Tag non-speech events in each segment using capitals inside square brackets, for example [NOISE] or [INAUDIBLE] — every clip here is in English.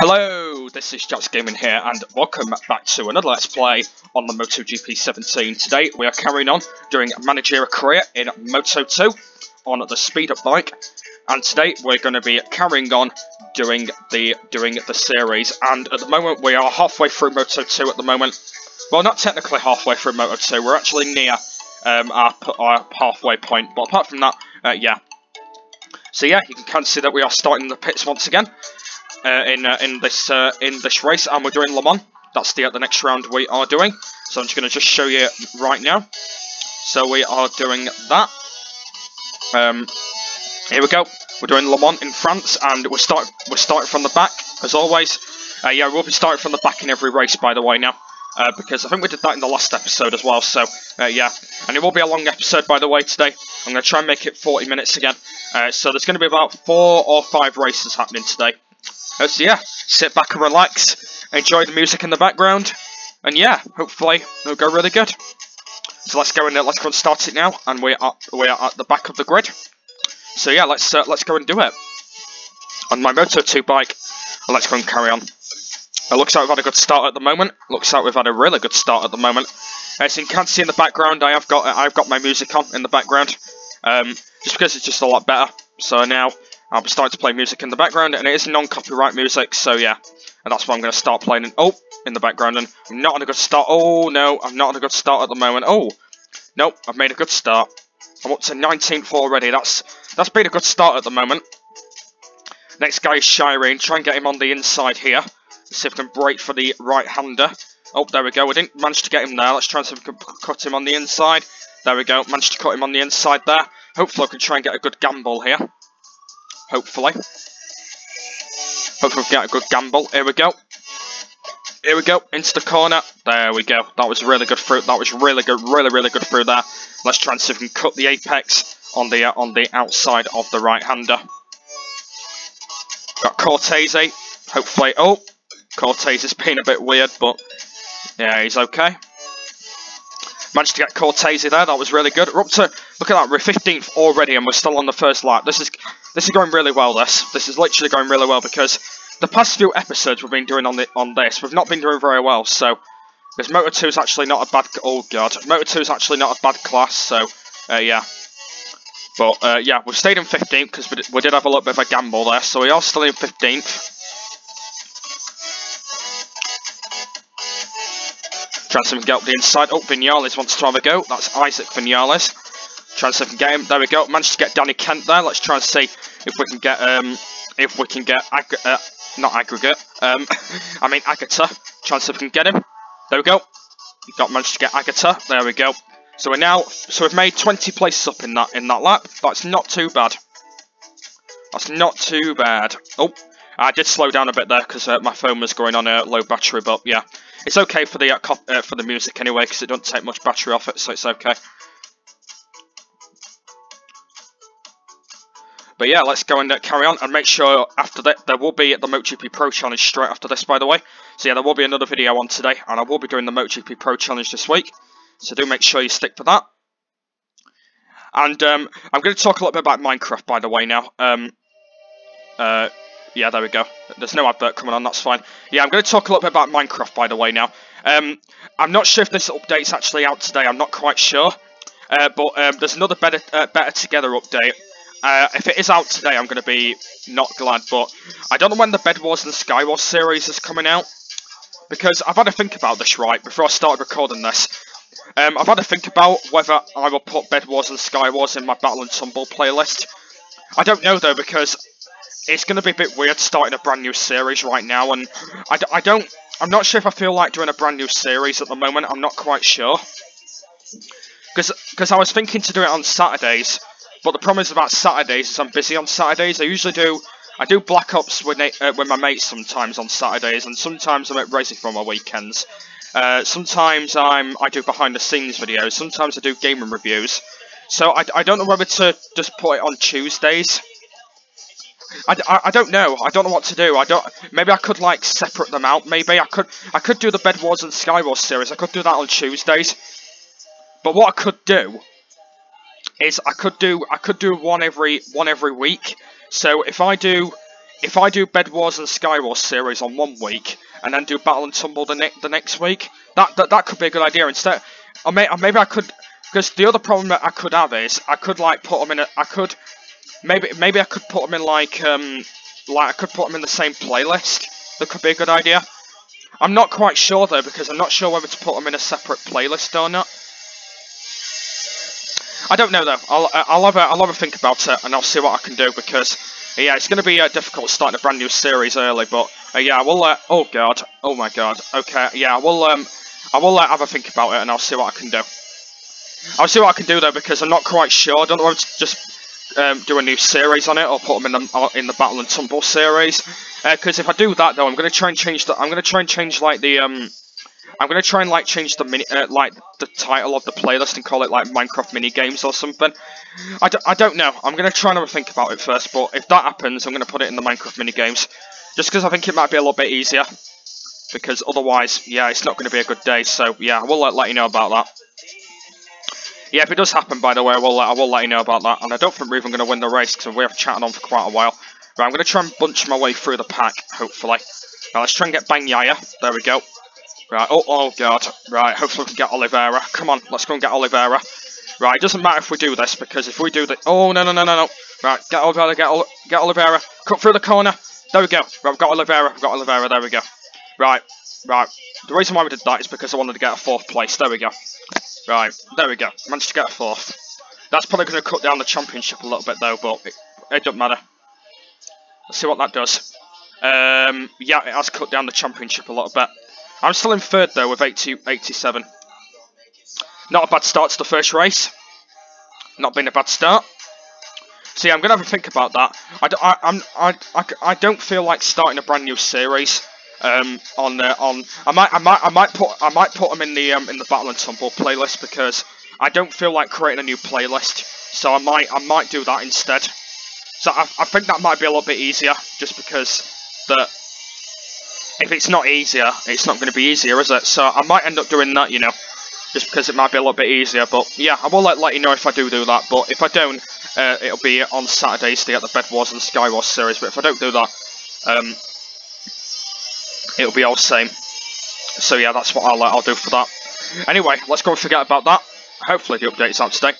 Hello, this is Jack's Gaming here, and welcome back to another Let's Play on the MotoGP 17. Today we are carrying on doing managerial career in Moto 2 on the speed up bike, and today we're going to be carrying on doing the doing the series. And at the moment we are halfway through Moto 2 at the moment. Well, not technically halfway through Moto 2. We're actually near um, our, our halfway point, but apart from that, uh, yeah. So yeah, you can kind of see that we are starting the pits once again uh, in uh, in this uh, in this race, and we're doing Le Mans. That's the the next round we are doing. So I'm just going to just show you right now. So we are doing that. Um, here we go. We're doing Le Mans in France, and we're start we're starting from the back as always. Uh, yeah, we'll be starting from the back in every race, by the way, now. Uh, because I think we did that in the last episode as well, so, uh, yeah. And it will be a long episode, by the way, today. I'm going to try and make it 40 minutes again. Uh, so there's going to be about four or five races happening today. Uh, so yeah, sit back and relax, enjoy the music in the background, and yeah, hopefully it'll go really good. So let's go and let's go and start it now, and we are we are at the back of the grid. So yeah, let's uh, let's go and do it on my Moto 2 bike. And let's go and carry on. It looks like we've had a good start at the moment. Looks like we've had a really good start at the moment. As you can see in the background, I have got I've got my music on in the background, um, just because it's just a lot better. So now I'll be starting to play music in the background, and it is non-copyright music, so yeah. And that's why I'm going to start playing, in, oh, in the background, and I'm not on a good start. Oh, no, I'm not on a good start at the moment. Oh, nope, I've made a good start. I'm up to 19th already. That's That's been a good start at the moment. Next guy is Shireen. Try and get him on the inside here. See if we can break for the right-hander. Oh, there we go. We didn't manage to get him there. Let's try and see if we can cut him on the inside. There we go. Managed to cut him on the inside there. Hopefully I can try and get a good gamble here. Hopefully. Hopefully we get a good gamble. Here we go. Here we go. Into the corner. There we go. That was really good fruit. That was really good. Really, really good fruit there. Let's try and see if we can cut the apex on the uh, on the outside of the right-hander. Got Cortese. Hopefully. Oh, Cortese has been a bit weird, but yeah, he's okay. Managed to get Cortese there. That was really good. We're up to look at that. We're 15th already, and we're still on the first lap. This is this is going really well. This this is literally going really well because the past few episodes we've been doing on the on this, we've not been doing very well. So this Moto 2 is actually not a bad. Oh god, Moto 2 is actually not a bad class. So uh, yeah. But uh, yeah, we've stayed in 15th because we, we did have a little bit of a gamble there, so we are still in 15th. Trying to get up the inside. Oh, Vinales wants to have a go. That's Isaac Vinales. Trying to get him. There we go. Managed to get Danny Kent there. Let's try and see if we can get um if we can get ag uh, not aggregate. Um, [LAUGHS] I mean Agata. Trying to see if we can get him. There we go. Got managed to get Agata. There we go. So we're now so we've made 20 places up in that in that lap. That's not too bad. That's not too bad. Oh, I did slow down a bit there because uh, my phone was going on a low battery, but yeah. It's okay for the uh, uh, for the music anyway, because it doesn't take much battery off it, so it's okay. But yeah, let's go and uh, carry on and make sure after that there will be the MotoGP Pro Challenge straight after this, by the way. So yeah, there will be another video on today, and I will be doing the MotoGP Pro Challenge this week. So do make sure you stick to that. And um, I'm going to talk a little bit about Minecraft, by the way, now. Um, uh, yeah, there we go. There's no advert coming on, that's fine. Yeah, I'm going to talk a little bit about Minecraft, by the way, now. Um, I'm not sure if this update's actually out today, I'm not quite sure. Uh, but um, there's another Better, uh, better Together update. Uh, if it is out today, I'm going to be not glad, but I don't know when the Bed Wars and Sky Wars series is coming out. Because I've had to think about this, right, before I started recording this. Um, I've had to think about whether I will put Bed Wars and Sky Wars in my Battle and Tumble playlist. I don't know, though, because it's going to be a bit weird starting a brand new series right now, and I, I don't, I'm not sure if I feel like doing a brand new series at the moment, I'm not quite sure. Because I was thinking to do it on Saturdays, but the problem is about Saturdays is I'm busy on Saturdays, I usually do, I do Black Ops with, uh, with my mates sometimes on Saturdays, and sometimes I'm at Resi for my weekends. Uh, sometimes I'm, I do behind the scenes videos, sometimes I do gaming reviews. So I, I don't know whether to just put it on Tuesdays, I, I, I, don't know. I don't know what to do. I don't. Maybe I could like separate them out. Maybe I could. I could do the Bed Wars and Sky Wars series. I could do that on Tuesdays. But what I could do is I could do I could do one every one every week. So if I do if I do Bed Wars and Sky Wars series on one week and then do Battle and Tumble the, ne the next week, that, that that could be a good idea. Instead, or, may maybe I could, because the other problem that I could have is I could like put them in a, I could, maybe maybe I could put them in like um like I could put them in the same playlist. That could be a good idea. I'm not quite sure though because I'm not sure whether to put them in a separate playlist or not. I don't know though. I'll I'll have a I'll have a think about it and I'll see what I can do because yeah, it's going to be uh, difficult starting a brand new series early. But uh, yeah, we'll. Uh, oh god, oh my god. Okay, yeah, we'll um, I will uh, have a think about it and I'll see what I can do. I'll see what I can do though because I'm not quite sure. I don't know just um, do a new series on it or put them in the uh, in the Battle and Tumble series. Because uh, if I do that though, I'm going to try and change the. I'm going to try and change like the um I'm gonna try and like change the mini, uh, like the title of the playlist and call it like Minecraft mini games or something. I d I don't know. I'm gonna try and think about it first. But if that happens, I'm gonna put it in the Minecraft mini games, just because I think it might be a little bit easier. Because otherwise, yeah, it's not gonna be a good day. So yeah, we'll let, let you know about that. Yeah, if it does happen, by the way, I will, let, I will let you know about that. And I don't think we're even going to win the race because we have chatted on for quite a while. Right, I'm going to try and bunch my way through the pack, hopefully. Now, let's try and get Bagnaia. There we go. Right, oh, oh god. Right, hopefully we can get Oliveira. Come on, let's go and get Oliveira. Right, it doesn't matter if we do this, because if we do the... Oh, no, no, no, no, no. Right, get Oliveira, get, Oli get Oliveira. Cut through the corner. There we go. Right, we've got Oliveira, we've got Oliveira, there we go. Right, right. The reason why we did that is because I wanted to get a fourth place. There we go. Right, there we go. Managed to get a fourth. That's probably going to cut down the championship a little bit, though, but it, it doesn't matter. Let's see what that does. Um, yeah, it has cut down the championship a little bit. I'm still in third though with 80, 87. Not a bad start to the first race. Not been a bad start. See, I'm gonna have a think about that. I, I, I'm, I, I, I don't feel like starting a brand new series. Um, on uh, on, I might, I might, I might put, I might put them in the um, in the Battle and Tumble playlist because I don't feel like creating a new playlist. So I might, I might do that instead. So I, I think that might be a little bit easier, just because that if it's not easier, it's not going to be easier, is it? So I might end up doing that, you know, just because it might be a little bit easier. But yeah, I will let, let you know if I do do that. But if I don't, uh, it'll be on Saturdays to get the Bed Wars and Sky Wars series. But if I don't do that, um, it'll be all the same. So yeah, that's what I'll, uh, I'll do for that. Anyway, let's go and forget about that. Hopefully the update's out today.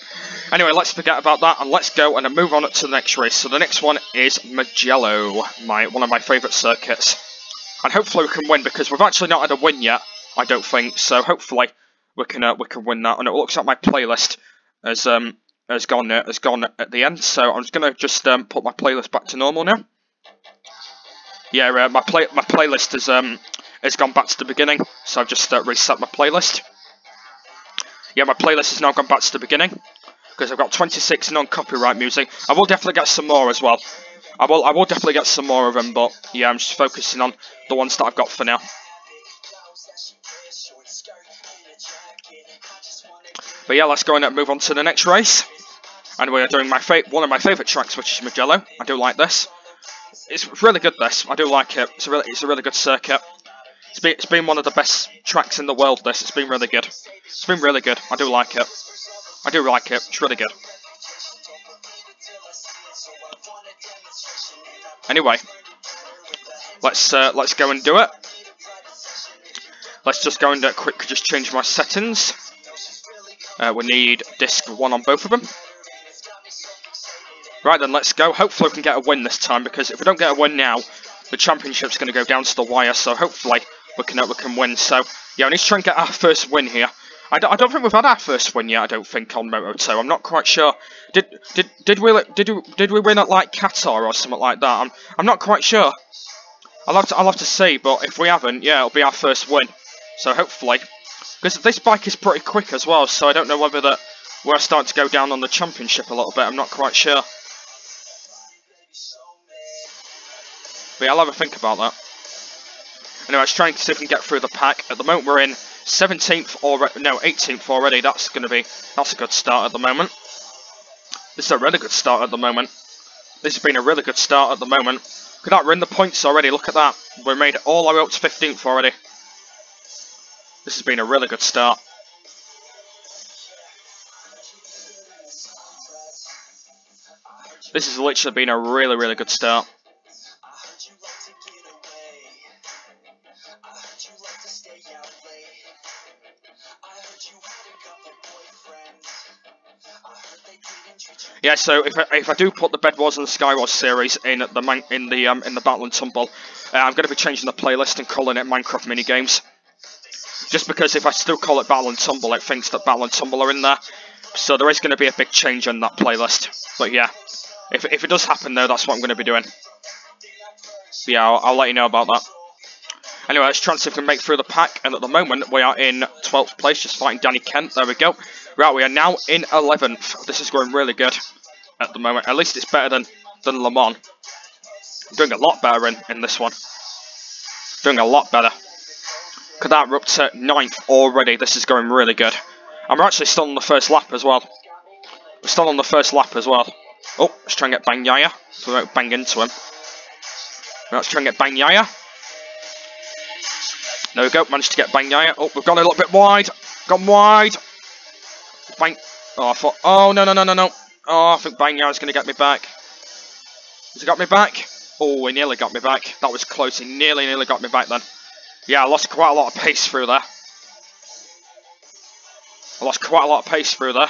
Anyway, let's forget about that and let's go and move on to the next race. So the next one is Mugello, my one of my favourite circuits. And hopefully we can win, because we've actually not had a win yet, I don't think. So hopefully we can uh, we can win that. And it looks like my playlist has um has gone uh, has gone at the end. So I'm just gonna just um put my playlist back to normal now. Yeah, uh, my play my playlist has um has gone back to the beginning. So I've just uh, reset my playlist. Yeah, my playlist has now gone back to the beginning because I've got 26 non-copyright music. I will definitely get some more as well. I will, I will definitely get some more of them, but yeah, I'm just focusing on the ones that I've got for now. But yeah, let's go and move on to the next race. And we are doing my one of my favourite tracks, which is Mugello. I do like this. It's really good, this. I do like it. It's a really, it's a really good circuit. It's been, it's been one of the best tracks in the world, this. It's been really good. It's been really good. I do like it. I do like it. It's really good. Anyway, let's uh, let's go and do it. Let's just go and uh, quick just change my settings. Uh, we need disc one on both of them. Right then, let's go. Hopefully we can get a win this time because if we don't get a win now, the championship's going to go down to the wire. So hopefully we can uh, we can win. So yeah, we need to try and get our first win here. I don't, I don't think we've had our first win yet. I don't think on Moto 2. I'm not quite sure. Did did did we did we did we win at like Qatar or something like that? I'm I'm not quite sure. I'll have to I'll have to see. But if we haven't, yeah, it'll be our first win. So hopefully, because this bike is pretty quick as well. So I don't know whether that we're starting to go down on the championship a little bit. I'm not quite sure. But yeah, I'll have a think about that. Anyway, I was trying to see if we can get through the pack. At the moment, we're in 17th already, no, 18th already. That's going to be, that's a good start at the moment. This is a really good start at the moment. This has been a really good start at the moment. At that, we're in the points already. Look at that. We made it all the way up to 15th already. This has been a really good start. This has literally been a really, really good start. Yeah, so if I, if I do put the Bed Wars and the Sky Wars series in the man, in the um, in the Battle and Tumble, uh, I'm going to be changing the playlist and calling it Minecraft mini games. Just because if I still call it Battle and Tumble, it thinks that Battle and Tumble are in there. So there is going to be a big change in that playlist. But yeah, if if it does happen though, that's what I'm going to be doing. Yeah, I'll, I'll let you know about that. Anyway, let's try and see if we can make through the pack. And at the moment, we are in 12th place, just fighting Danny Kent. There we go. Right, we are now in 11th. This is going really good at the moment. At least it's better than, than Le Mans. Doing a lot better in, in this one. Doing a lot better. We're up to 9th already. This is going really good. And we're actually still on the first lap as well. We're still on the first lap as well. Oh, let's try and get Bagnaia. So we don't bang into him. Let's try and get Bagnaia. There we go, managed to get Bagnaia. Oh, we've gone a little bit wide. Gone wide. Bang. Oh, I thought. Oh, no, no, no, no, no. Oh, I think Bagnaia's going to get me back. Has he got me back? Oh, he nearly got me back. That was close. He nearly, nearly got me back then. Yeah, I lost quite a lot of pace through there. I lost quite a lot of pace through there.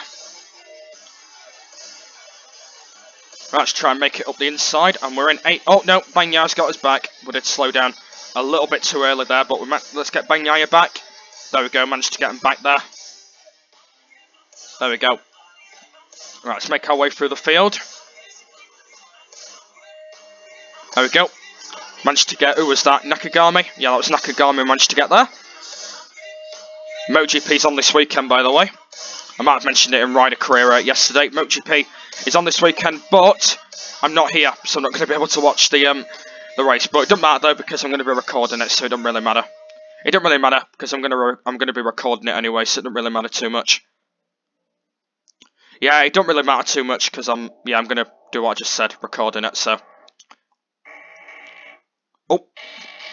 Right, let's try and make it up the inside, and we're in 8. Oh, no, Bagnaia's got us back. We did slow down a little bit too early there, but we let's get Bagnaia back. There we go, managed to get him back there. There we go. Right, let's make our way through the field. There we go. Managed to get, who was that? Nakagami? Yeah, that was Nakagami managed to get there. MotoGP's on this weekend, by the way. I might have mentioned it in Rider Career yesterday. MotoGP is on this weekend, but I'm not here, so I'm not going to be able to watch the um, the race. But it doesn't matter though because I'm going to be recording it, so it doesn't really matter. It doesn't really matter because I'm going to I'm going to be recording it anyway, so it doesn't really matter too much. Yeah, it don't really matter too much because I'm yeah I'm to do what I just said, recording it. So. Oh,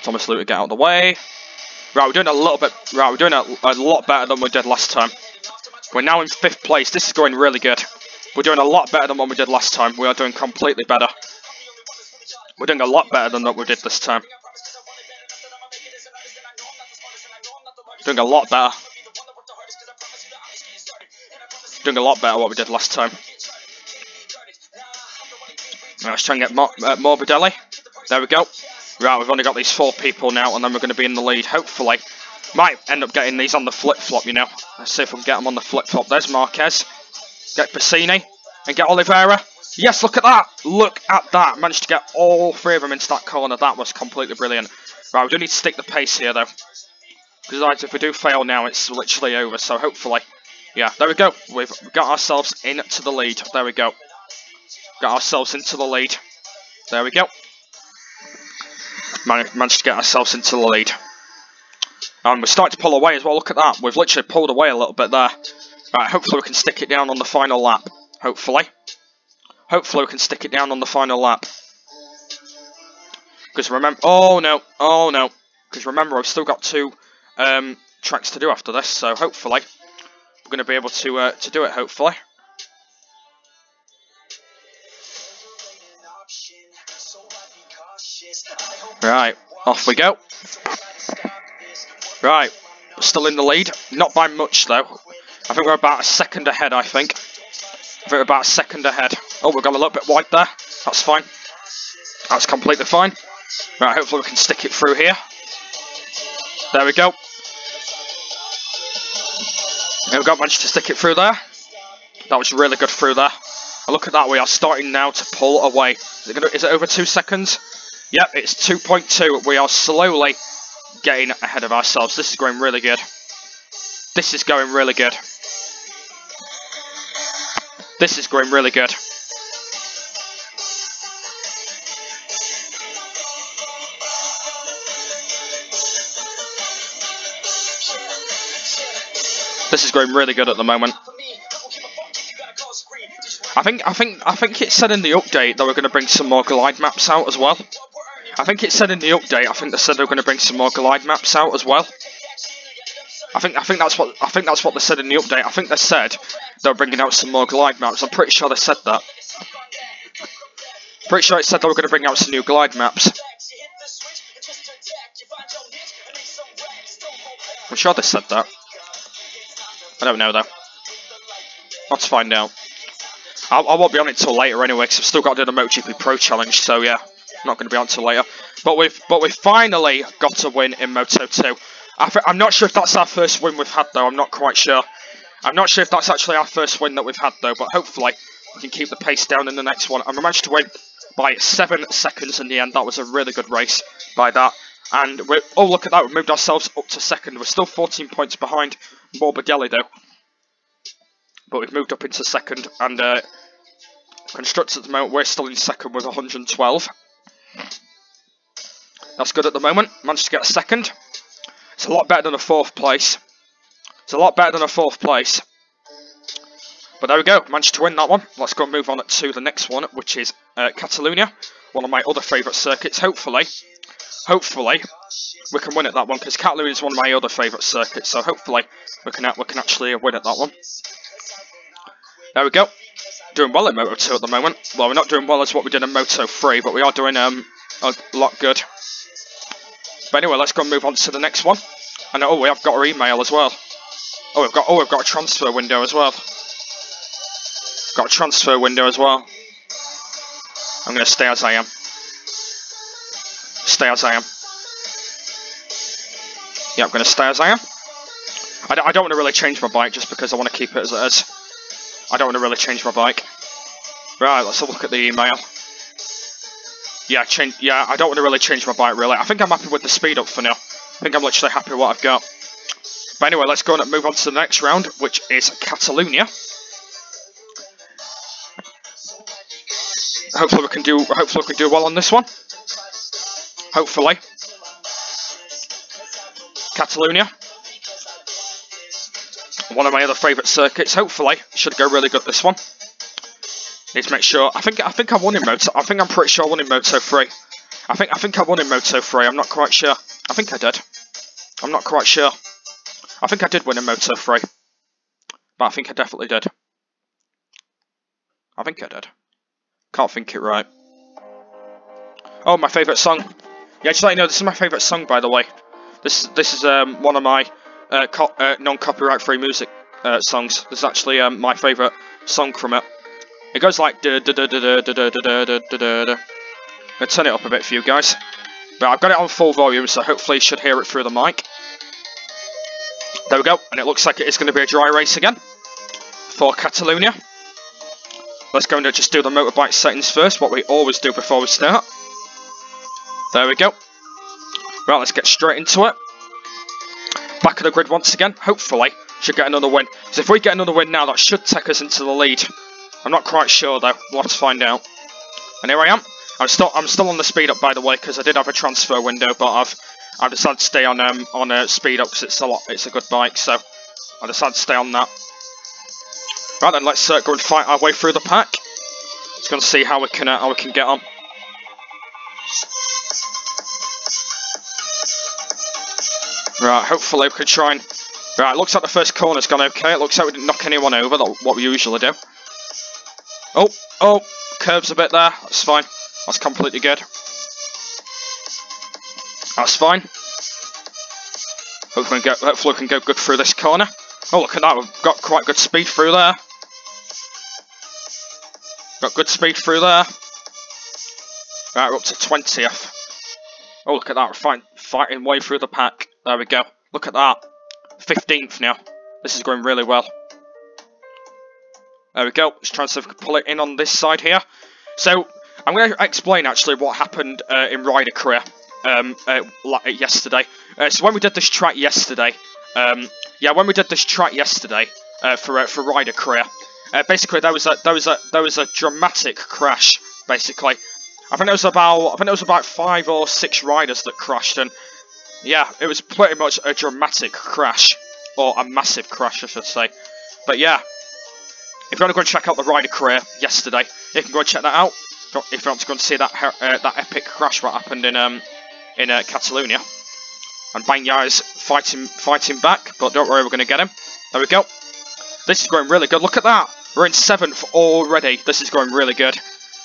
Thomas Luthi, get out of the way. Right, we're doing a little bit. Right, we're doing a, a lot better than we did last time. We're now in fifth place. This is going really good. We're doing a lot better than what we did last time. We are doing completely better. We're doing a lot better than what we did this time. Doing a lot better. Doing a lot better what we did last time. Right, let's try and get Mor uh, Morbidelli. There we go. Right, we've only got these four people now, and then we're going to be in the lead, hopefully. Might end up getting these on the flip-flop, you know. Let's see if we can get them on the flip-flop. There's Marquez. Get Bassini. And get Oliveira. Yes, look at that. Look at that. Managed to get all three of them into that corner. That was completely brilliant. Right, we do need to stick the pace here, though. Because if we do fail now, it's literally over. So hopefully, yeah, there we go. We've got ourselves into the lead. There we go. Got ourselves into the lead. There we go. Man managed to get ourselves into the lead. And we're starting to pull away as well. Look at that. We've literally pulled away a little bit there. Right, hopefully we can stick it down on the final lap. Hopefully. Hopefully we can stick it down on the final lap. Because remember... Oh, no. Oh, no. Because remember, I've still got two um, tracks to do after this. So hopefully we're going to be able to, uh, to do it, hopefully. Right, off we go. Right, still in the lead. Not by much, though. I think we're about a second ahead, I think. I think we're about a second ahead. Oh, we've got a little bit wide there. That's fine. That's completely fine. Right, hopefully we can stick it through here. There we go. There we go, managed to stick it through there. That was really good through there. And look at that, we are starting now to pull away. Is it, gonna, is it over two seconds? Yep, it's 2.2. We are slowly getting ahead of ourselves. This is going really good. This is going really good. This is going really good. Going really good at the moment. I think I think I think it said in the update that we're going to bring some more glide maps out as well. I think it said in the update. I think they said they're going to bring some more glide maps out as well. I think I think that's what I think that's what they said in the update. I think they said they're bringing out some more glide maps. I'm pretty sure they said that. Pretty sure it said they were going to bring out some new glide maps. I'm sure they said that. I don't know though. Let's find out. I, I won't be on it till later anyway, because I've still got to do the MotoGP Pro Challenge, so yeah, not going to be on till later. But we've but we finally got a win in Moto 2. I am not sure if that's our first win we've had though. I'm not quite sure. I'm not sure if that's actually our first win that we've had though. But hopefully we can keep the pace down in the next one. And we managed to win by seven seconds in the end. That was a really good race by that. And we oh look at that, we moved ourselves up to second. We're still 14 points behind Morbidelli though. But we've moved up into second and uh, Constructors at the moment, we're still in second with 112. That's good at the moment. Managed to get a second. It's a lot better than a fourth place. It's a lot better than a fourth place. But there we go. Managed to win that one. Let's go and move on to the next one, which is uh, Catalunya. One of my other favourite circuits. Hopefully, hopefully, we can win at that one because Catalunya is one of my other favourite circuits. So hopefully, we can we can actually win at that one. There we go doing well in Moto 2 at the moment. Well, we're not doing well as what we did in Moto 3, but we are doing um, a lot good. But anyway, let's go and move on to the next one. And oh, we have got our email as well. Oh, we've got oh, we've got a transfer window as well. Got a transfer window as well. I'm going to stay as I am. Stay as I am. Yeah, I'm going to stay as I am. I don't, I don't want to really change my bike just because I want to keep it as it is. I don't want to really change my bike. Right, let's have a look at the email. Yeah, change. Yeah, I don't want to really change my bike, really. I think I'm happy with the speed up for now. I think I'm literally happy with what I've got. But anyway, let's go and move on to the next round, which is Catalonia. Hopefully we can do. Hopefully we can do well on this one. Hopefully. Catalunya one of my other favourite circuits. Hopefully, should go really good this one. Need to make sure. I think I think I won in Moto. I think I'm pretty sure I won in Moto 3. I think I think I won in Moto 3. I'm not quite sure. I think I did. I'm not quite sure. I think I did win in Moto 3. But I think I definitely did. I think I did. Can't think it right. Oh, my favourite song. Yeah, just let you know, this is my favourite song, by the way. This this is um, one of my uh, uh, non-copyright free music uh, songs. This is actually um, my favourite song from it. It goes like da da da da da da da da da da da. I'll turn it up a bit for you guys. But I've got it on full volume, so hopefully you should hear it through the mic. There we go, and it looks like it is going to be a dry race again for Catalunya. Let's go and just do the motorbike settings first, what we always do before we start. There we go. Right, let's get straight into it back of the grid once again. Hopefully, should get another win. Because if we get another win now, that should take us into the lead. I'm not quite sure though. We'll have to find out. And here I am. I'm still I'm still on the speed up by the way because I did have a transfer window, but I've I've decided to stay on um on a uh, speed up because it's a lot it's a good bike, so I decided to stay on that. Right then, let's uh, go and fight our way through the pack. Just to see how we can uh, how we can get on. Right, hopefully we can try and... Right, looks like the first corner's gone okay. It looks like we didn't knock anyone over, what we usually do. Oh, oh, curves a bit there. That's fine. That's completely good. That's fine. Hopefully we, can get, hopefully we can go good through this corner. Oh, look at that. We've got quite good speed through there. Got good speed through there. Right, we're up to 20th. Oh, look at that. We're fighting, fighting way through the pack. There we go. Look at that. 15th now. This is going really well. There we go. Let's try and pull it in on this side here. So, I'm going to explain actually what happened uh, in Rider Career um, uh, yesterday. Uh, so when we did this track yesterday, um, yeah, when we did this track yesterday uh, for uh, for Rider Career, uh, basically there was a there was a there was a dramatic crash. Basically, I think it was about I think it was about five or six riders that crashed, and yeah, it was pretty much a dramatic crash. Or a massive crash, I should say. But yeah, if you want to go and check out the rider career yesterday, you can go and check that out. If you want to go and see that uh, that epic crash what happened in um in uh, Catalunya. And Bagnaia is fighting fighting back, but don't worry, we're going to get him. There we go. This is going really good. Look at that. We're in seventh already. This is going really good.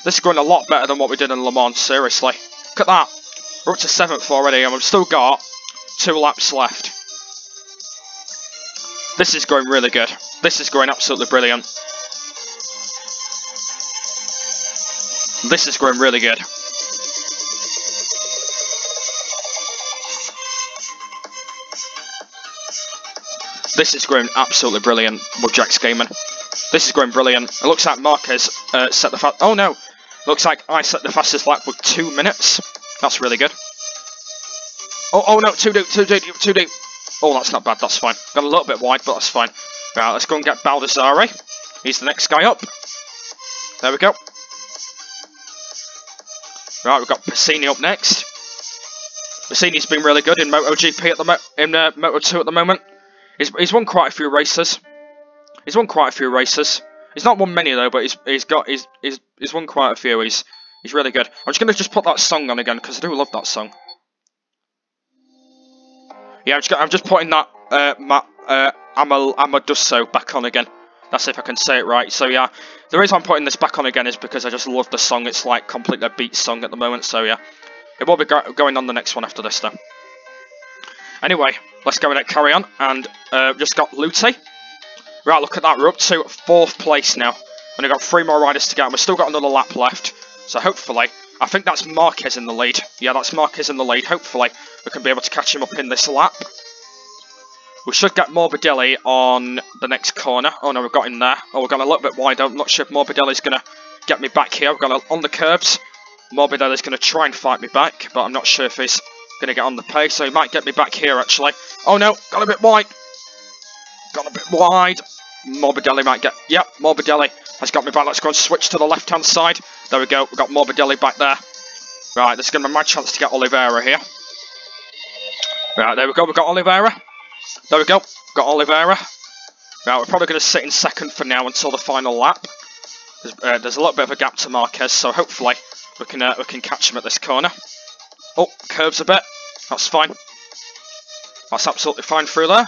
This is going a lot better than what we did in Le Mans, seriously. Look at that. We're up to seventh already, and we've still got two laps left. This is going really good. This is going absolutely brilliant. This is going really good. This is going absolutely brilliant with Jack's Gaming. This is going brilliant. It looks like Marquez uh, set the fast. Oh no! Looks like I set the fastest lap with two minutes. That's really good. Oh, oh no, too deep, too deep, too deep. Oh, that's not bad, that's fine. Got a little bit wide, but that's fine. Right, let's go and get Baldassarri. He's the next guy up. There we go. Right, we've got Bassini up next. Bassini's been really good in MotoGP at the in uh, Moto2 at the moment. He's, he's won quite a few races. He's won quite a few races. He's not won many though, but he's he's got he's he's, he's won quite a few. He's he's really good. I'm just gonna just put that song on again because I do love that song. Yeah, I'm just, I'm just putting that uh, Ma, uh, Amal, Amadusso back on again. That's if I can say it right. So yeah, the reason I'm putting this back on again is because I just love the song. It's like completely a beat song at the moment. So yeah, it will be go going on the next one after this though. Anyway, let's go and carry on. And uh, just got Lute. Right, look at that. We're up to fourth place now. And we've got three more riders to go. And we've still got another lap left. So hopefully, I think that's Marquez in the lead. Yeah, that's Marquez in the lead. Hopefully, we can be able to catch him up in this lap. We should get Morbidelli on the next corner. Oh no, we've got him there. Oh, we've gone a little bit wider. I'm not sure if Morbidelli's going to get me back here. We've got a, on the curbs. Morbidelli's going to try and fight me back, but I'm not sure if he's going to get on the pace, so he might get me back here, actually. Oh no, got a bit wide. Got a bit wide. Morbidelli might get... Yep, Morbidelli has got me back. Let's go and switch to the left-hand side. There we go. We've got Morbidelli back there. Right, this is going to be my chance to get Oliveira here. Right, there we go. We've got Oliveira. There we go. Got Oliveira. Right, we're probably going to sit in second for now until the final lap. There's, uh, there's, a little bit of a gap to Marquez, so hopefully we can uh, we can catch him at this corner. Oh, curves a bit. That's fine. That's absolutely fine through there.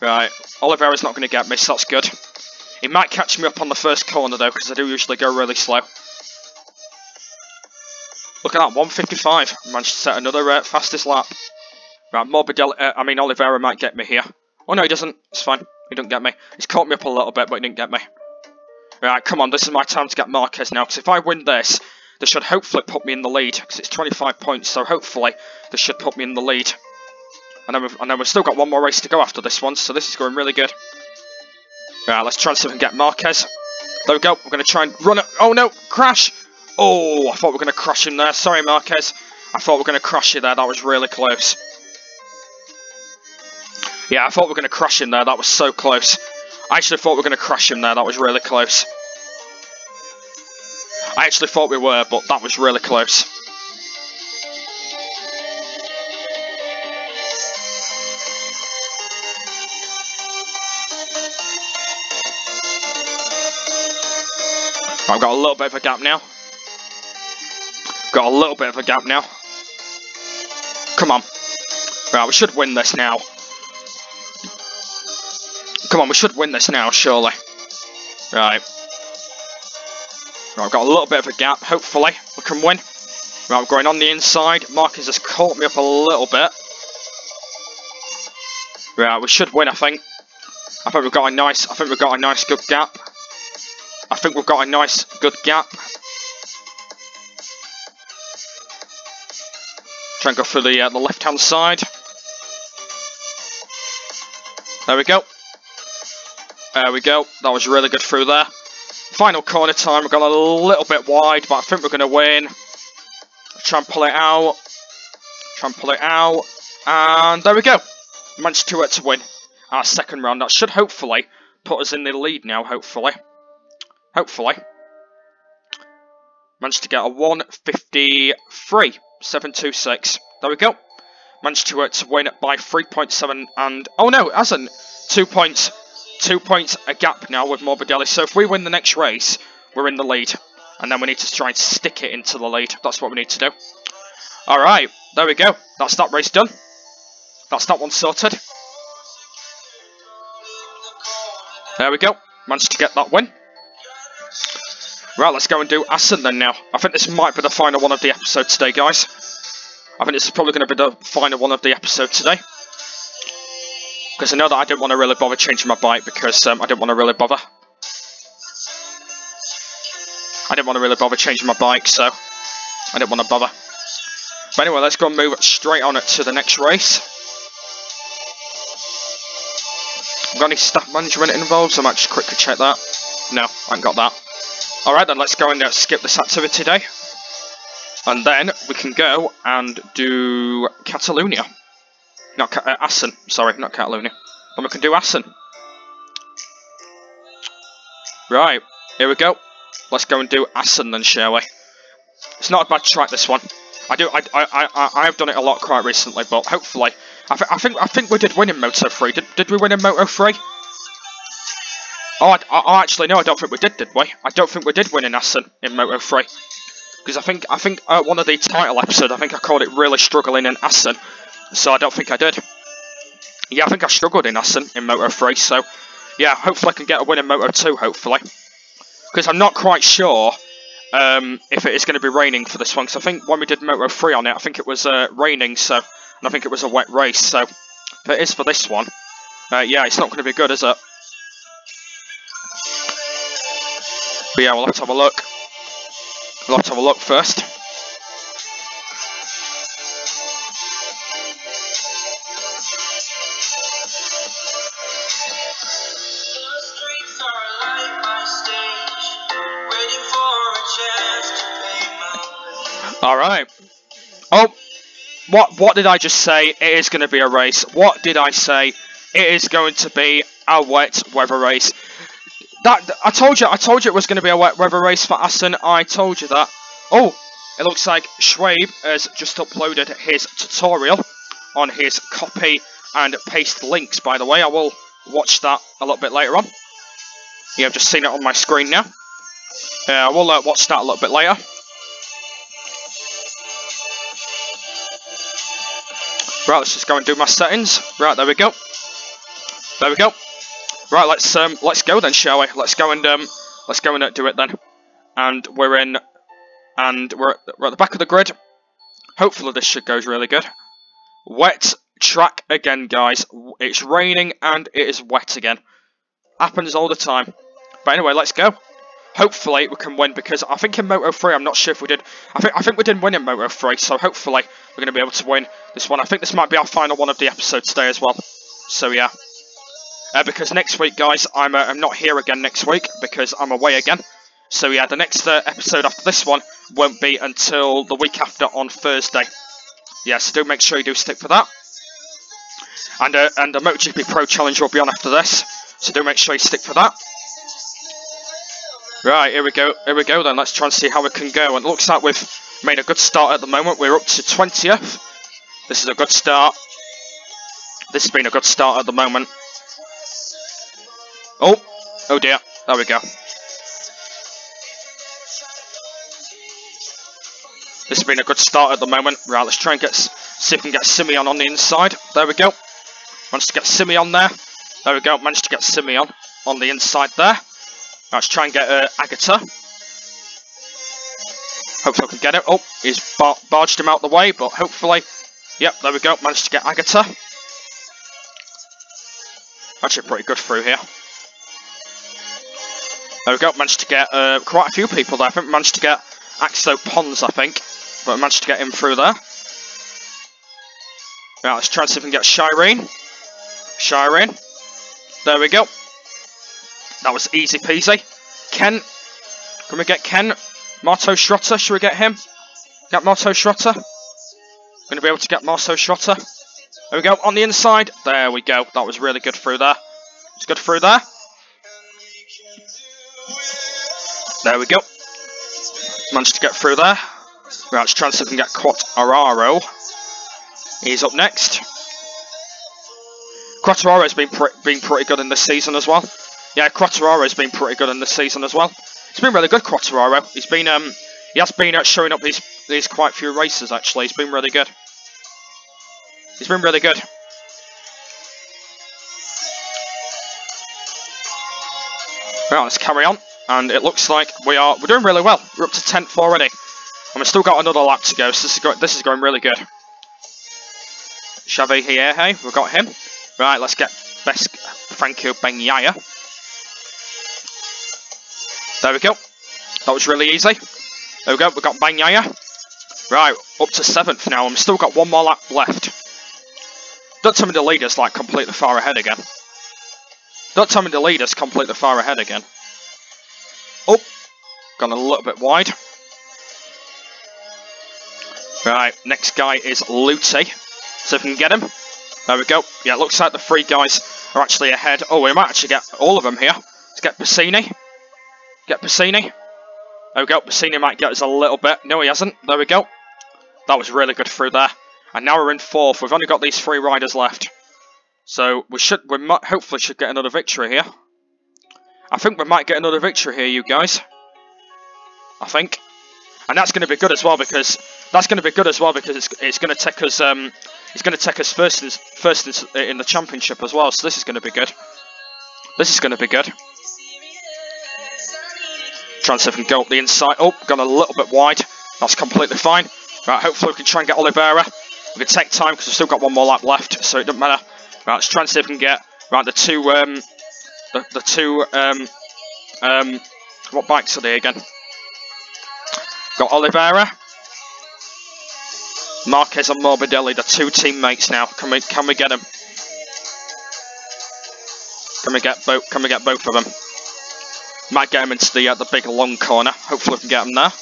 Right, Oliveira's not going to get me, so that's good. He might catch me up on the first corner though, because I do usually go really slow. Look at that, 155. Managed to set another uh, fastest lap. Right, Morbidelli, uh, I mean Oliveira might get me here. Oh no, he doesn't. It's fine. He didn't get me. He's caught me up a little bit, but he didn't get me. Right, come on, this is my time to get Marquez now, because if I win this, this should hopefully put me in the lead, because it's 25 points, so hopefully this should put me in the lead. And then, we've, and then we've still got one more race to go after this one, so this is going really good. Right, let's try and see if we can get Marquez. There we go, we're going to try and run it. Oh no, crash! Oh, I thought we were going to crush him there. Sorry, Marquez. I thought we were going to crush you there. That was really close. Yeah, I thought we were going to crush him there. That was so close. I actually thought we were going to crush him there. That was really close. I actually thought we were, but that was really close. I've got a little bit of a gap now. Got a little bit of a gap now. Come on. Right, we should win this now. Come on, we should win this now, surely. Right. Right, I've got a little bit of a gap. Hopefully, we can win. Right, I'm going on the inside. Marcus has caught me up a little bit. Right, we should win, I think. I think we've got a nice, I think we've got a nice good gap. I think we've got a nice good gap. Try and go for the, uh, the left-hand side. There we go. There we go. That was really good through there. Final corner time. We've got a little bit wide, but I think we're going to win. Try and pull it out. Try and pull it out. And there we go. Managed to, uh, to win our second round. That should hopefully put us in the lead now, hopefully. Hopefully. Managed to get a 153. 726. There we go. Managed to, uh, to win by 3.7 and... Oh no, it hasn't. Two points. Two points a gap now with Morbidelli. So if we win the next race, we're in the lead. And then we need to try and stick it into the lead. That's what we need to do. Alright, there we go. That's that race done. That's that one sorted. There we go. Managed to get that win. Right, let's go and do then now. I think this might be the final one of the episode today, guys. I think this is probably going to be the final one of the episode today. Because I know that I didn't want to really bother changing my bike because um, I didn't want to really bother. I didn't want to really bother changing my bike, so I didn't want to bother. But anyway, let's go and move straight on it to the next race. I've got any staff management involved? So I might just quickly check that. No, I haven't got that. Alright then, let's go and uh, skip this activity day. And then we can go and do Catalonia. Not Ca uh, Assen, sorry, not Catalonia. And we can do Assen. Right, here we go. Let's go and do Assen then, shall we? It's not a bad track, this one. I do, I, I, I, I have done it a lot quite recently, but hopefully, I, th I think, I think we did win in Moto 3. Did, did we win in Moto 3? Oh, I, I, actually, no, I don't think we did, did we? I don't think we did win in Assen in Moto 3. Because I think, I think uh, one of the title episodes, I think I called it really struggling in Assen. So I don't think I did. Yeah, I think I struggled in Assen in Moto 3, so yeah, hopefully I can get a win in Moto 2, hopefully. Because I'm not quite sure um, if it is going to be raining for this one, because I think when we did Moto 3 on it, I think it was uh, raining, so, and I think it was a wet race, so if it is for this one, uh, yeah, it's not going to be good, is it? But yeah, we'll have to have a look. We'll have to have a look first. Alright. Oh, what what did I just say? It is going to be a race. What did I say? It is going to be a wet weather race. That I told you. I told you it was going to be a wet weather race for Assen. I told you that. Oh, it looks like Schwabe has just uploaded his tutorial on his copy and paste links. By the way, I will watch that a little bit later on. Yeah, I've just seen it on my screen now. Uh, I will uh, watch that a little bit later. Right, let's just go and do my settings. Right, there we go. There we go. Right, let's um, let's go then, shall we? Let's go and um, let's go and uh, do it then. And we're in, and we're, we're at the back of the grid. Hopefully this should goes really good. Wet track again, guys. It's raining and it is wet again. Happens all the time. But anyway, let's go hopefully we can win because I think in Moto 3, I'm not sure if we did, I think I think we didn't win in Moto 3, so hopefully we're going to be able to win this one. I think this might be our final one of the episode today as well. So yeah. Uh, because next week, guys, I'm, uh, I'm not here again next week because I'm away again. So yeah, the next uh, episode after this one won't be until the week after on Thursday. Yeah, so do make sure you do stick for that. And, uh, and the MotoGP Pro Challenge will be on after this, so do make sure you stick for that. Right, here we go. Here we go then. Let's try and see how we can go. And it looks like we've made a good start at the moment. We're up to 20th. This is a good start. This has been a good start at the moment. Oh, oh dear. There we go. This has been a good start at the moment. Right, let's try and get see if we can get Simeon on the inside. There we go. Managed to get Simeon there. There we go. Managed to get Simeon on the inside there. Let's try and get uh, Agata. Hopefully I can get it. Oh, he's bar barged him out the way, but hopefully... Yep, there we go. Managed to get Agatha. Actually pretty good through here. There we go. Managed to get uh, quite a few people there. I think managed to get Axel Pons, I think. But managed to get him through there. Right, let's try and see if we can get Shireen. Shireen. There we go. That was easy peasy. Ken. Can we get Ken? Marto Schrotter, should we get him? Get Marto Schrotter. Going to be able to get Marto Schrotter. There we go, on the inside. There we go. That was really good through there. It's good through there. There we go. Managed to get through there. Right, let's try and see if we can get Quartararo. He's up next. Quartararo's been, been pretty good in this season as well. Yeah, Quartararo's been pretty good in this season as well. He's been really good, Quartararo. He's been, um, he has been uh, showing up these these quite few races actually. He's been really good. He's been really good. Right, let's carry on. And it looks like we are we're doing really well. We're up to 10th already. And we've still got another lap to go, so this is, this is going really good. Xavi here, hey, we've got him. Right, let's get best Franco Bagnaia. There we go. That was really easy. There we go, we've got Bagnaia. Right, up to 7th now, we've still got one more lap left. Don't tell me the leader's like completely far ahead again. Don't tell me the leader's completely far ahead again. Oh, gone a little bit wide. Right, next guy is Luthi. So if we can get him. There we go. Yeah, looks like the three guys are actually ahead. Oh, we might actually get all of them here. Let's get Pasini. Get Pasini. There we go. Pasini might get us a little bit. No, he hasn't. There we go. That was really good through there. And now we're in fourth. We've only got these three riders left. So we should, we might, hopefully should get another victory here. I think we might get another victory here, you guys. I think. And that's going to be good as well because that's going to be good as well because it's, it's going to take us um it's going to take us first in, first in, the championship as well. So this is going to be good. This is going to be good. We can go up the inside. Oh, gone a little bit wide. That's completely fine. Right, hopefully we can try and get Oliveira. We can take time because we've still got one more lap left, so it doesn't matter. Right, if we can get right the two um the, the two um um what bikes are they again? Got Oliveira. Marquez and Morbidelli, the two teammates now. Can we can we get them? Can we get both? Can we get both of them? Might get him into the uh, the big long corner. Hopefully we can get him there.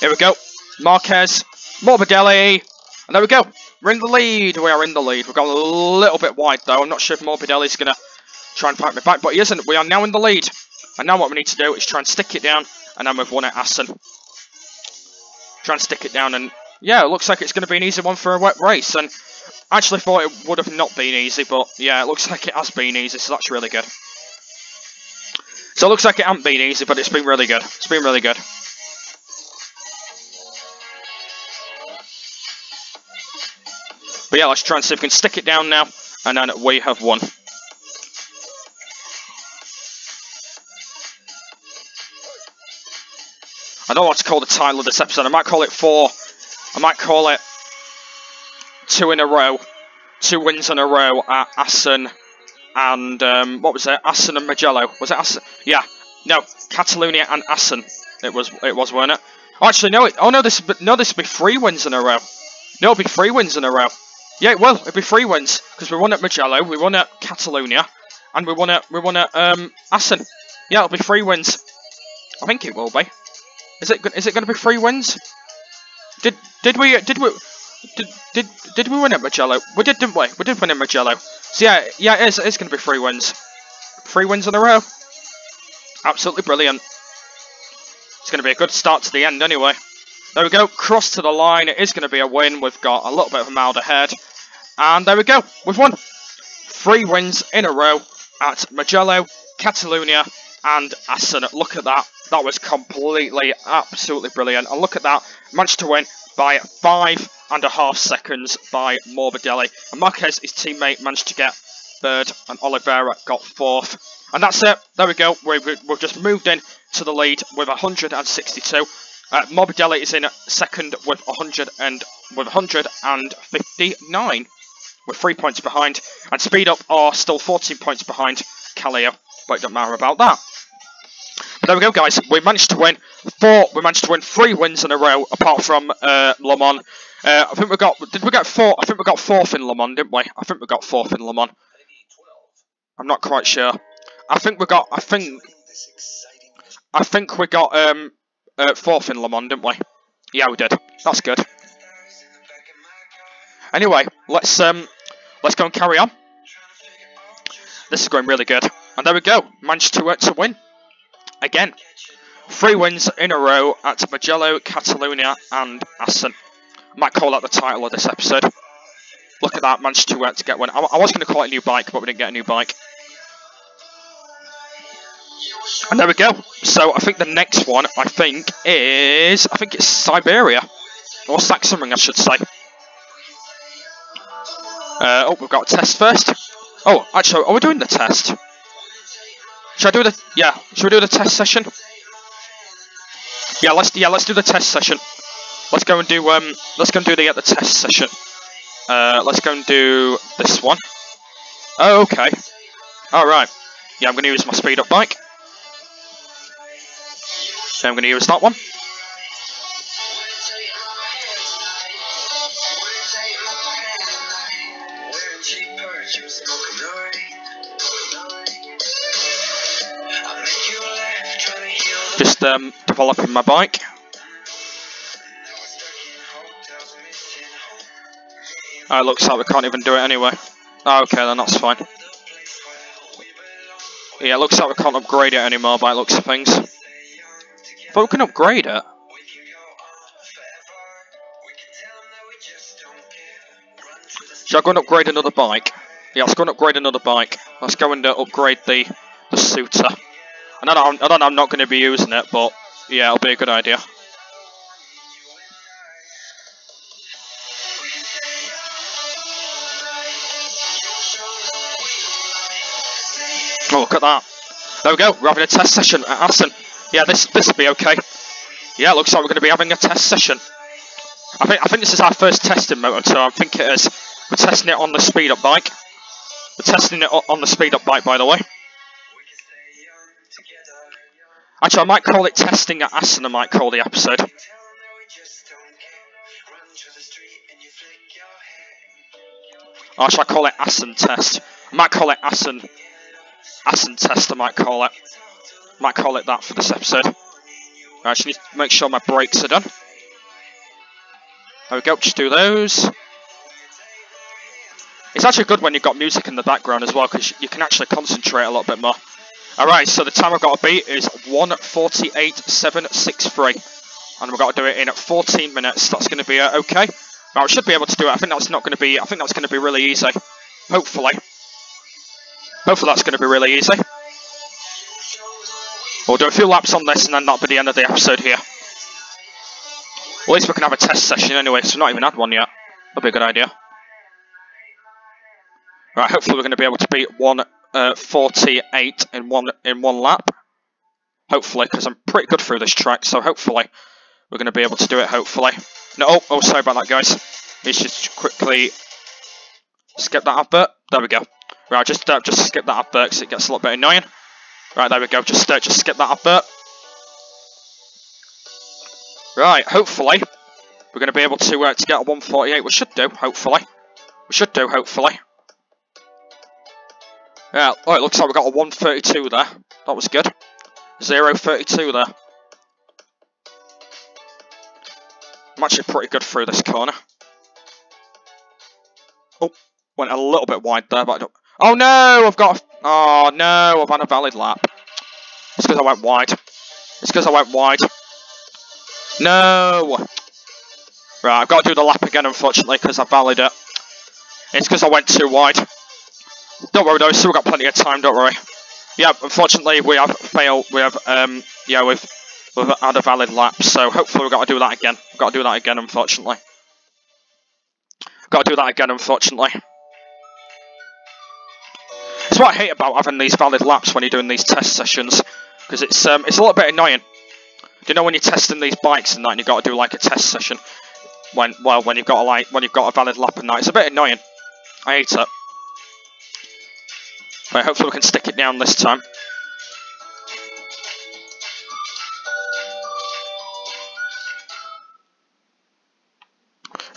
Here we go. Marquez, Morbidelli, and there we go. We're in the lead. We are in the lead. We've got a little bit wide though. I'm not sure if Morbidelli's gonna try and fight me back, but he isn't. We are now in the lead. And now what we need to do is try and stick it down, and then we've won at Assen. Try and stick it down and yeah, it looks like it's going to be an easy one for a wet race. And actually thought it would have not been easy, but yeah, it looks like it has been easy, so that's really good. So it looks like it hasn't been easy, but it's been really good. It's been really good. But yeah, let's try and see if we can stick it down now, and then we have won. I don't know what to call the title of this episode. I might call it four I might call it two in a row, two wins in a row at Assen and um, what was it? Assen and Mugello. Was it Assen? Yeah. No, Catalonia and Assen. It was. It was, weren't it? Oh, actually, no. It, oh no, this. No, this would be three wins in a row. No, it'll be three wins in a row. Yeah, well, it'd be three wins because we won at Mugello, we won at Catalonia, and we won at we won at um, Assen. Yeah, it'll be three wins. I think it will be. Is it? Is it going to be three wins? Did did we uh, did we did did did we win at Mugello? We did, didn't we? We did win at Mugello. So yeah, yeah, it is, it's going to be three wins, three wins in a row. Absolutely brilliant. It's going to be a good start to the end anyway. There we go, cross to the line. It is going to be a win. We've got a little bit of a mile ahead. And there we go, we've won. Three wins in a row at Mugello, Catalonia, and Assen. Look at that. That was completely, absolutely brilliant. And look at that. Managed to win by five and a half seconds by Morbidelli. And Marquez, his teammate, managed to get third. And Oliveira got fourth. And that's it. There we go. We've, we've just moved in to the lead with 162. Uh, Morbidelli is in second with 100 and with 159 with three points behind, and Speed Up are still 14 points behind Kallio, but it doesn't matter about that. There we go, guys. We managed to win four. We managed to win three wins in a row, apart from uh, Le Mans. Uh, I think we got. Did we get four? I think we got fourth in Le Mans, didn't we? I think we got fourth in Le Mans. I'm not quite sure. I think we got. I think. I think we got um uh, fourth in Le Mans, didn't we? Yeah, we did. That's good. Anyway, let's um let's go and carry on. This is going really good, and there we go. Managed to uh, to win. Again, three wins in a row at Mugello, Catalonia and Assen. Might call that the title of this episode. Look at that, managed to, uh, to get one. I, I was going to call it a new bike, but we didn't get a new bike. And there we go. So I think the next one, I think, is... I think it's Siberia. Or Sachsenring, I should say. Uh, oh, we've got a test first. Oh, actually, are we doing the test? Should I do the yeah? Should we do the test session? Yeah, let's yeah let's do the test session. Let's go and do um let's go and do the uh, the test session. Uh, let's go and do this one. Oh, okay. All right. Yeah, I'm to use my speed up bike. So I'm to use that one. Just um, developing my bike. Oh, it looks like we can't even do it anyway. Oh, okay, then that's fine. Yeah, it looks like we can't upgrade it anymore by looks of things. But we can upgrade it. Shall I go and upgrade another bike? Yeah, let's go and upgrade another bike. Let's go and uh, upgrade the, the Suter. I don't, I don't I'm not going to be using it, but yeah, it'll be a good idea. Oh, look at that. There we go, we're having a test session at Assen. Yeah, this this will be okay. Yeah, looks like we're going to be having a test session. I think I think this is our first testing motor, so I think it is. We're testing it on the speed up bike. We're testing it on the speed up bike, by the way. Actually, I might call it testing at Assen. I might call the episode. Or should I call it Assen test? I might call it Assen Assen test. I might call it. Might call it that for this episode. I just need to make sure my brakes are done. There we go, just do those. It's actually good when you've got music in the background as well, because you can actually concentrate a little bit more. Alright, so the time I've got to beat is 148.763. And we've got to do it in 14 minutes. That's going to be uh, okay. Now, I should be able to do it. I think that's not going to be, I think that's going to be really easy. Hopefully. Hopefully that's going to be really easy. We'll do a few laps on this and then that'll be the end of the episode here. At least we can have a test session anyway, so we've not even had one yet. That'd be a good idea. Right, hopefully we're going to be able to beat 148 uh, in one in one lap. Hopefully, because I'm pretty good through this track, so hopefully we're going to be able to do it, hopefully. No, oh, oh sorry about that, guys. Let's just quickly skip that advert. There we go. Right, just uh, just skip that advert because it gets a little bit annoying. Right, there we go. Just uh, just skip that advert. Right, hopefully we're going to be able to uh, to get a 148. We should do, hopefully. We should do, hopefully. Yeah, oh, it looks like we got a 132 there. That was good. 032 there. I'm actually pretty good through this corner. Oh, went a little bit wide there, but I don't... Oh no, I've got... Oh no, I've had a valid lap. It's because I went wide. It's because I went wide. No! Right, I've got to do the lap again, unfortunately, because I valid it. It's because I went too wide. Don't worry though, still got plenty of time, don't worry. Yeah, unfortunately we have failed, we have, um, yeah, we've, we've had a valid lap, so hopefully we've got to do that again. We've got to do that again, unfortunately. Got to do that again, unfortunately. That's what I hate about having these valid laps when you're doing these test sessions, because it's um, it's a little bit annoying. Do you know when you're testing these bikes and that, and you've got to do like a test session when well when you've got a like when you've got a valid lap and that, it's a bit annoying. I hate it. But hopefully we can stick it down this time.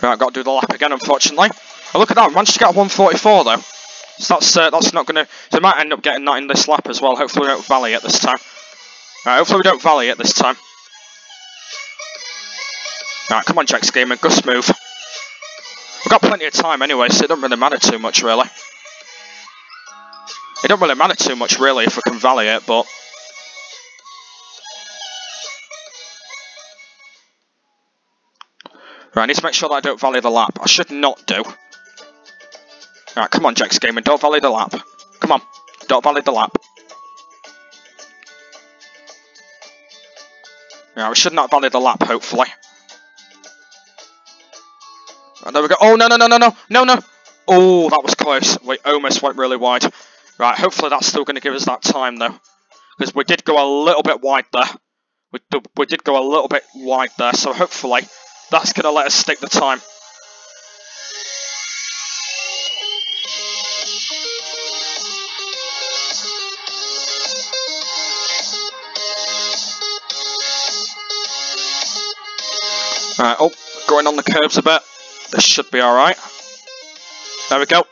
Right, I've got to do the lap again, unfortunately. Oh, look at that, I managed to get 144 though. So that's uh, that's not going to... So might end up getting that in this lap as well. Hopefully we don't valley it this time. Right, hopefully we don't valley it this time. Right, come on, Jack's Gamer, Gus move. We've got plenty of time anyway, so it doesn't really matter too much, really. It don't really matter too much, really, if we can valley it, but... Right, I need to make sure that I don't valley the lap. I should not do. Right, come on, Jack's Gaming, don't valley the lap. Come on, don't valley the lap. Yeah, we should not valley the lap, hopefully. And there we go. Oh, no, no, no, no, no, no, no. Oh, that was close. We almost went really wide. Right, hopefully that's still going to give us that time, though. Because we did go a little bit wide there. We, we did go a little bit wide there, so hopefully that's going to let us stick the time. Alright, oh, going on the curves a bit. This should be alright. There we go.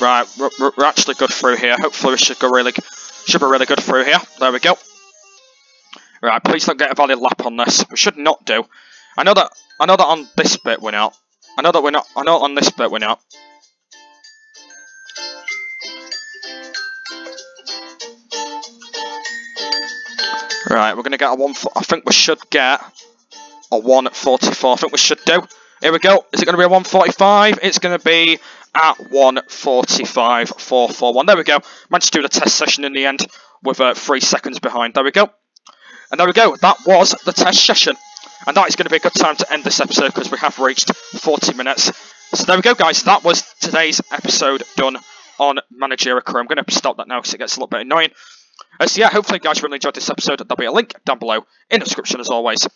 Right, we're, actually good through here. Hopefully we should go really, should be really good through here. There we go. Right, please don't get a valid lap on this. We should not do. I know that, I know that on this bit we're not. I know that we're not, I know on this bit we're not. Right, we're going to get a 1... I think we should get a 144. I think we should do. Here we go. Is it going to be a 145? It's going to be at 145, 441. There we go. Managed to do the test session in the end with uh, three seconds behind. There we go. And there we go. That was the test session. And that is going to be a good time to end this episode because we have reached 40 minutes. So there we go, guys. That was today's episode done on Managerial Career. I'm going to stop that now because it gets a little bit annoying. Uh, so yeah, hopefully you guys really enjoyed this episode. There'll be a link down below in the description as always.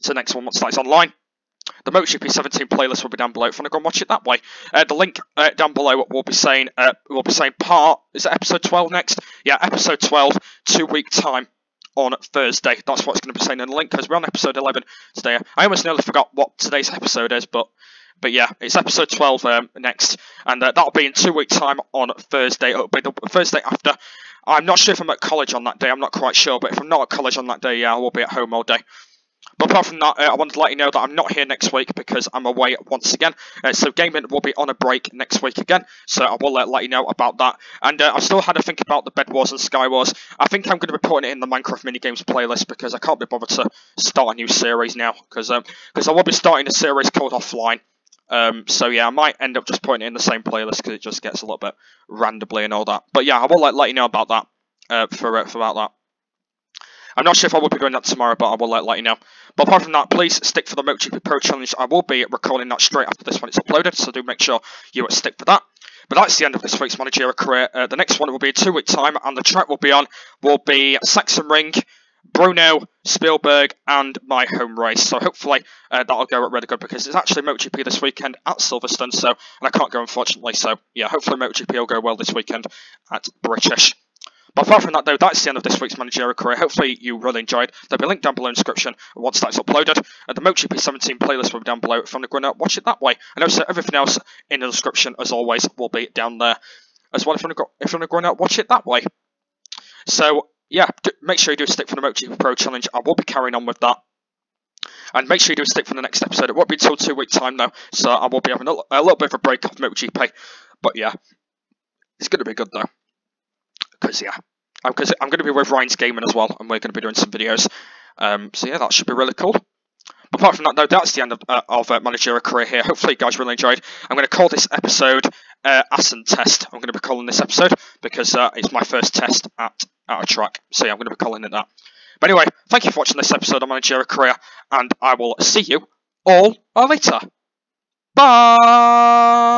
So next one once that's online. The MotoGP 17 playlist will be down below if you want to go and watch it that way. Uh, the link uh, down below will be saying uh, will be saying part is it episode 12 next? Yeah, episode 12, two week time on Thursday. That's what it's going to be saying in the link because we're on episode 11 today. I almost nearly forgot what today's episode is, but but yeah, it's episode 12 um, next, and uh, that'll be in two weeks' time on Thursday. It'll be the Thursday after. I'm not sure if I'm at college on that day. I'm not quite sure, but if I'm not at college on that day, yeah, I will be at home all day. But apart from that, uh, I wanted to let you know that I'm not here next week because I'm away once again. Uh, so gaming will be on a break next week again. So I will uh, let you know about that. And uh, I still had to think about the Bed Wars and Sky Wars. I think I'm going to be putting it in the Minecraft minigames playlist because I can't be bothered to start a new series now. Because um, cause I will be starting a series called Offline. Um, so yeah, I might end up just putting it in the same playlist because it just gets a little bit randomly and all that. But yeah, I will let, let you know about that uh, for, uh, for about that. I'm not sure if I will be doing that tomorrow, but I will let, let you know. But apart from that, please stick for the MotoGP Pro Challenge. I will be recording that straight after this one is uploaded, so do make sure you stick for that. But that's the end of this week's managerial career. Uh, the next one will be in two week time, and the track will be on will be Saxon Ring, Brno, Spielberg, and my home race. So hopefully uh, that'll go really good because it's actually MotoGP this weekend at Silverstone, so and I can't go unfortunately. So yeah, hopefully MotoGP will go well this weekend at British. But apart from that, though, that's the end of this week's managerial career. Hopefully, you really enjoyed. There'll be a link down below in the description once that's uploaded. And the MotoGP 17 playlist will be down below if you want to watch it that way. And also, everything else in the description, as always, will be down there as well if you want to go, if you to and watch it that way. So, yeah, make sure you do stick for the MotoGP Pro Challenge. I will be carrying on with that. And make sure you do stick for the next episode. It won't be until two weeks' time, though. So I will be having a, a little bit of a break off MotoGP. But yeah, it's going to be good, though. Because, yeah, because I'm going to be with Ryan's Gaming as well, and we're going to be doing some videos. Um, so yeah, that should be really cool. But apart from that, though, that's the end of, uh, of uh, managerial career here. Hopefully, you guys really enjoyed. I'm going to call this episode uh, Assen Test. I'm going to be calling this episode because uh, it's my first test at, at a track. So yeah, I'm going to be calling it that. But anyway, thank you for watching this episode of Managerial Career, and I will see you all later. Bye!